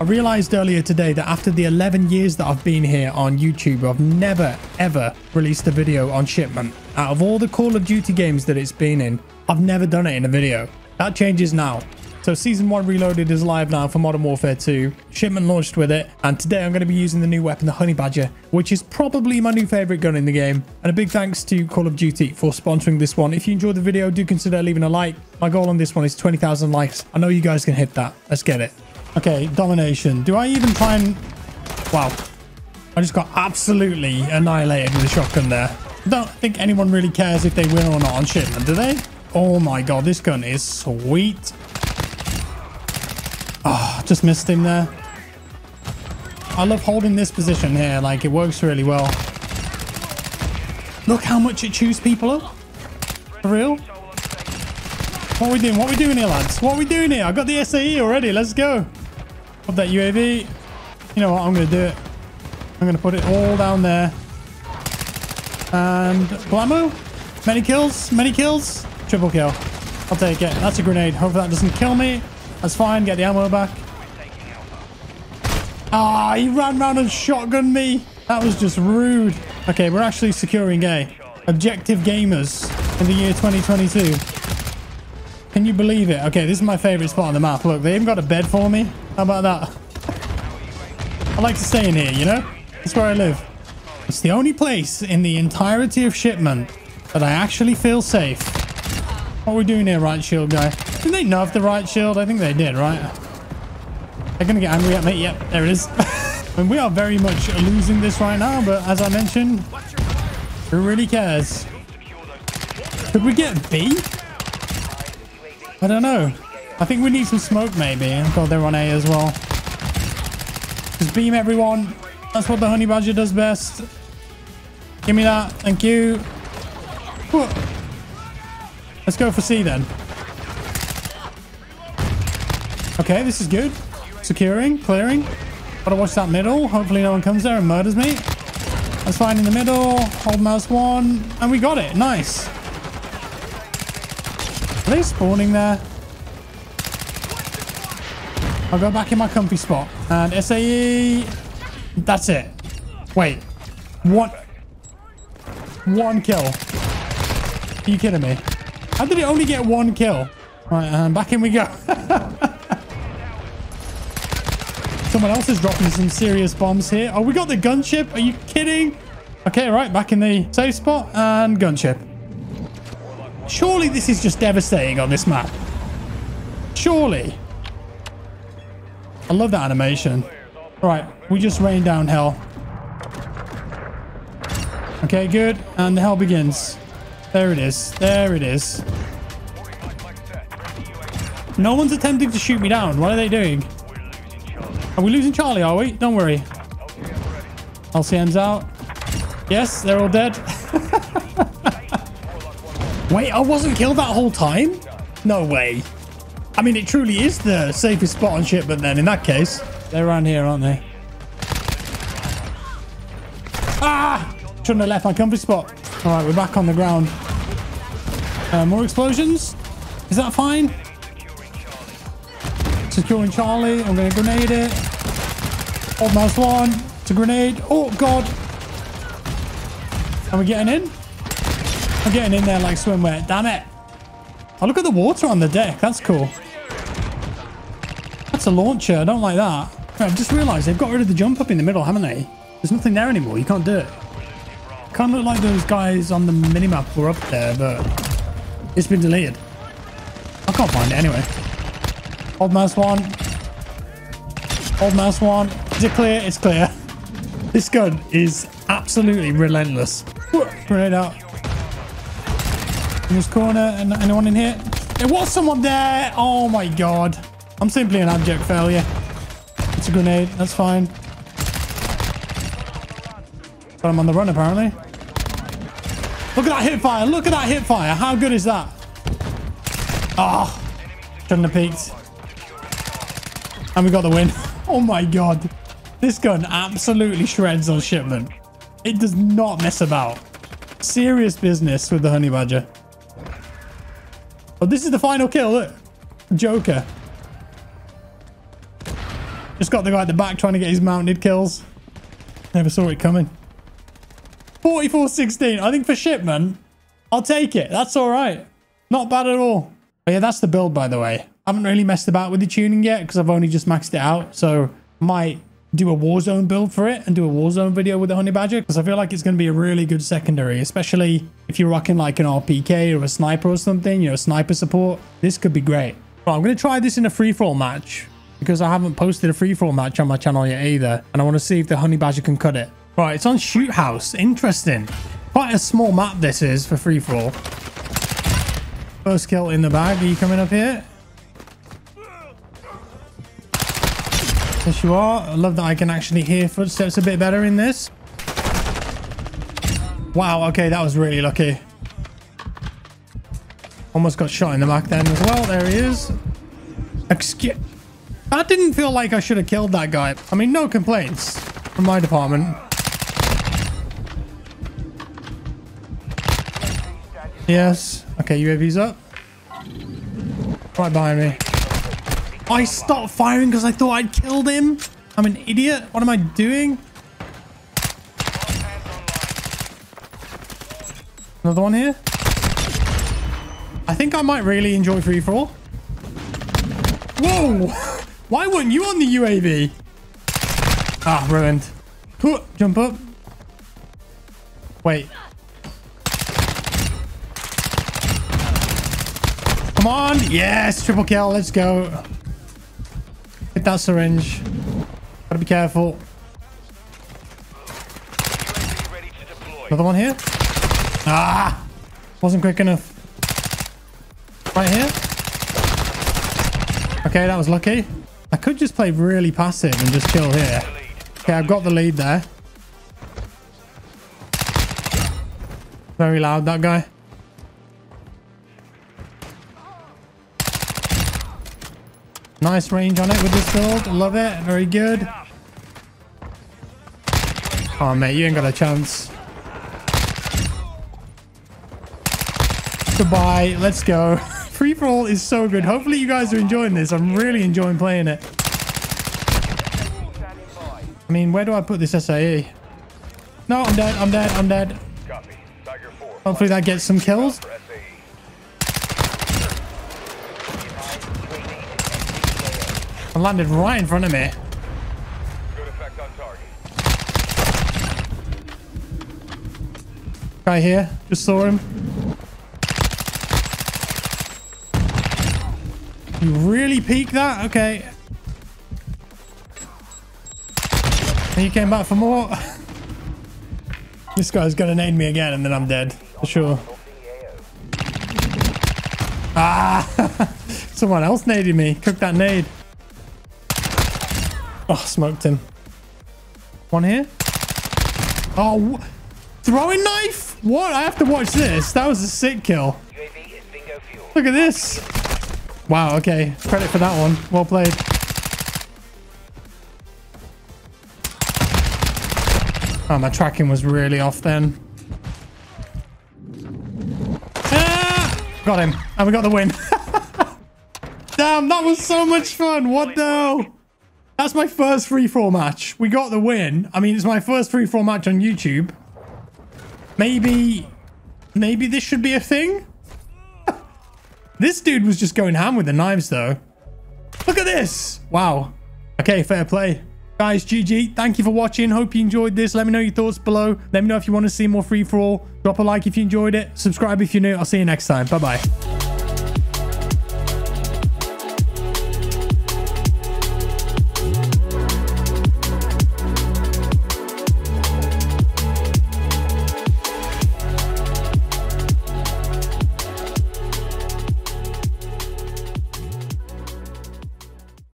I realized earlier today that after the 11 years that I've been here on YouTube, I've never, ever released a video on Shipment. Out of all the Call of Duty games that it's been in, I've never done it in a video. That changes now. So Season 1 Reloaded is live now for Modern Warfare 2. Shipment launched with it, and today I'm going to be using the new weapon, the Honey Badger, which is probably my new favourite gun in the game. And a big thanks to Call of Duty for sponsoring this one. If you enjoyed the video, do consider leaving a like. My goal on this one is 20,000 likes. I know you guys can hit that. Let's get it. Okay, domination. Do I even try and... Wow. I just got absolutely annihilated with a shotgun there. I don't think anyone really cares if they win or not on Shipment, do they? Oh my god, this gun is sweet. Oh, just missed him there. I love holding this position here. Like, it works really well. Look how much it chews people up. For real? What are we doing? What are we doing here, lads? What are we doing here? I got the SAE already. Let's go. Pop that UAV. You know what? I'm going to do it. I'm going to put it all down there. And blammo. Many kills. Many kills. Triple kill. I'll take it. That's a grenade. Hopefully that doesn't kill me. That's fine. Get the ammo back. Ah, he ran round and shotgun me. That was just rude. Okay, we're actually securing A. Objective Gamers in the year 2022. Can you believe it? Okay, this is my favorite spot on the map. Look, they even got a bed for me. How about that? I like to stay in here, you know? That's where I live. It's the only place in the entirety of Shipment that I actually feel safe. What are we doing here, riot shield guy? Did they nerf the riot shield? I think they did, right? They're going to get angry at me. Yep, there it is. and we are very much losing this right now, but as I mentioned, who really cares? Could we get B? I don't know. I think we need some smoke maybe. God, they're on A as well. Just beam everyone. That's what the honey badger does best. Give me that. Thank you. Let's go for C then. Okay, this is good. Securing, clearing. Gotta watch that middle. Hopefully no one comes there and murders me. That's fine in the middle. Hold mouse one. And we got it. Nice. They spawning there? I'll go back in my comfy spot. And SAE. That's it. Wait. One. One kill. Are you kidding me? How did it only get one kill? Right, and back in we go. Someone else is dropping some serious bombs here. Oh, we got the gunship. Are you kidding? Okay, right. Back in the safe spot and gunship. Surely this is just devastating on this map. Surely. I love that animation. Right, we just rain down hell. Okay, good. And the hell begins. There it is. There it is. No one's attempting to shoot me down. What are they doing? Are we losing Charlie, are we? Don't worry. LCM's out. Yes, they're all dead. Wait, I wasn't killed that whole time? No way. I mean, it truly is the safest spot on shipment then, in that case. They're around here, aren't they? Ah! Shouldn't have left my comfy spot. All right, we're back on the ground. Uh, more explosions? Is that fine? Securing Charlie. I'm going to grenade it. Hold mouse one. It's a grenade. Oh, God. Are we getting in? I'm getting in there like swimwear. Damn it. Oh, look at the water on the deck. That's cool. That's a launcher. I don't like that. I've just realized they've got rid of the jump up in the middle, haven't they? There's nothing there anymore. You can't do it. Kind of look like those guys on the minimap were up there, but it's been deleted. I can't find it anyway. Old mouse one. Old mouse one. Is it clear? It's clear. This gun is absolutely relentless. Grenade out. This corner. And anyone in here? There was someone there. Oh my god. I'm simply an abject failure. It's a grenade. That's fine. But I'm on the run apparently. Look at that hip fire. Look at that hip fire. How good is that? Ah. Oh, shouldn't have. And we got the win. Oh my god. This gun absolutely shreds on shipment. It does not mess about. Serious business with the honey badger. Oh, this is the final kill. Look. Joker. Just got the guy at the back trying to get his mounted kills. Never saw it coming. 44-16. I think for shipment, I'll take it. That's all right. Not bad at all. But yeah, that's the build, by the way. I haven't really messed about with the tuning yet because I've only just maxed it out. So might do a Warzone build for it and do a Warzone video with the Honey Badger because I feel like it's going to be a really good secondary, especially if you're rocking like an RPK or a sniper or something, you know, sniper support. This could be great. Well, I'm going to try this in a free-for-all match because I haven't posted a free-for-all match on my channel yet either. And I want to see if the Honey Badger can cut it. Right, it's on Shoot House. Interesting. Quite a small map this is for free-for-all. First kill in the bag. Are you coming up here? Yes, you are. I love that I can actually hear footsteps a bit better in this. Wow, okay, that was really lucky. Almost got shot in the back then as well. There he is. Excuse... That didn't feel like I should have killed that guy. I mean, no complaints from my department. Yes. Okay, UAV's up. Right behind me. I stopped firing because I thought I'd killed him. I'm an idiot. What am I doing? Another one here. I think I might really enjoy free for all. Whoa! Why weren't you on the UAV? Ah, ruined. Jump up. Wait. Come on. Yes, triple kill. Let's go. Hit that syringe. Gotta be careful. Another one here. Ah! Wasn't quick enough. Right here. Okay, that was lucky. I could just play really passive and just chill here. Okay, I've got the lead there. Very loud, that guy. Nice range on it with this build. Love it. Very good. Oh, mate, you ain't got a chance. Goodbye. Let's go. Free for all is so good. Hopefully you guys are enjoying this. I'm really enjoying playing it. I mean, where do I put this SAE? No, I'm dead. I'm dead. I'm dead. Hopefully that gets some kills. I landed right in front of me. Guy here. Just saw him. You really peeked that? Okay. And He came back for more. this guy's gonna nade me again and then I'm dead. For sure. Ah! Someone else naded me. Cook that nade. Oh, smoked him. One here. Oh, throwing knife? What? I have to watch this. That was a sick kill. Look at this. Wow, okay. Credit for that one. Well played. Oh, my tracking was really off then. Ah! Got him. And we got the win. Damn, that was so much fun. What the hell? That's my first free-for-all match. We got the win. I mean, it's my first free-for-all match on YouTube. Maybe... Maybe this should be a thing? this dude was just going ham with the knives, though. Look at this. Wow. Okay, fair play. Guys, GG. Thank you for watching. Hope you enjoyed this. Let me know your thoughts below. Let me know if you want to see more free-for-all. Drop a like if you enjoyed it. Subscribe if you're new. I'll see you next time. Bye-bye.